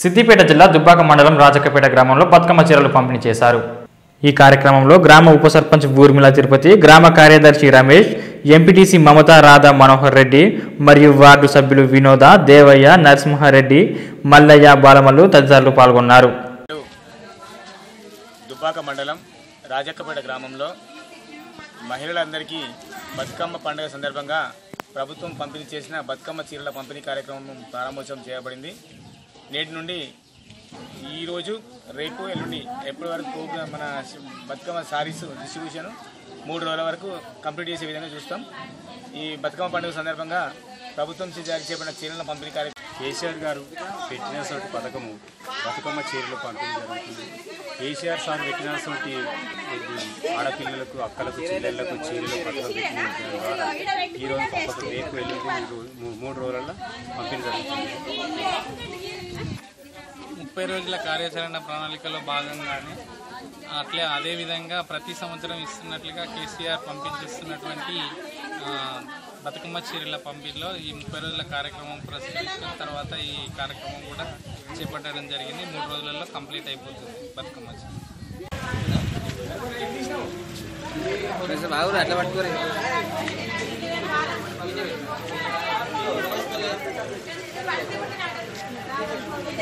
సిద్దిపేట జిల్లా దుబ్బాక మండలం రాజకపేట గ్రామంలో బతుకమ్మ చీరలు పంపిణీ చేశారు. ఈ కార్యక్రమంలో గ్రామ ఉప సర్పంచ్ ఊర్మిళ తిరుపతి గ్రామ కార్యదర్శి రమేష్ ఎంపీటీసీ మమతా రాధా మనోహర్ రెడ్డి మరియు వార్డు సభ్యులు వినోద దేవయ్య నరసింహారెడ్డి మల్లయ్య బాలమల్లు తదితరులు పాల్గొన్నారు. దుబ్బాక మండలం రాజక్కపేట గ్రామంలో మహిళలందరికీ బతుకమ్మ పండుగ సందర్భంగా ప్రభుత్వం పంపిణీ చేసిన బతుకమ్మ చీరల పంపిణీ కార్యక్రమం ప్రారంభోత్సవం చేయబడింది. నేటి నుండి ఈరోజు రేపు ఎల్లుండి ఎప్పటి వరకు మన బతుకమ్మ సారీస్ డిస్ట్రిబ్యూషన్ మూడు రోజుల వరకు కంప్లీట్ చేసే విధంగా చూస్తాం. ఈ బతుకమ్మ పండుగ సందర్భంగా ప్రభుత్వం జారీ చేపట్టిన చీరల పంపిణీ కార్యక్రమం కేసీఆర్ గారు పెట్టినటువంటి పథకము బతుకమ్మ చీరలు పంపిణీ జరుగుతుంది. కేసీఆర్ సార్ పెట్టినటువంటి ఆడపిల్లలకు అక్కలకు చెల్లెళ్ళకు చీరలు పథకం పెట్టిన ద్వారా ఈ రోజు రేపు ఎల్లుండి ఈ రోజు మూడు రోజులలో పంపిణీ జరుగుతుంది. ముప్పై రోజుల కార్యాచరణ ప్రణాళికలో భాగంగానే అట్లే అదేవిధంగా ప్రతి సంవత్సరం ఇస్తున్నట్లుగా కేసీఆర్ పంపించేస్తున్నటువంటి బతుకమ్మ చీరల పంపిణీలో ఈ ముప్పై రోజుల కార్యక్రమం పురస్కరించుకున్న తర్వాత ఈ కార్యక్రమం కూడా చేపట్టడం జరిగింది. మూడు రోజులలో కంప్లీట్ అయిపోతుంది బతుకమ్మ చీర.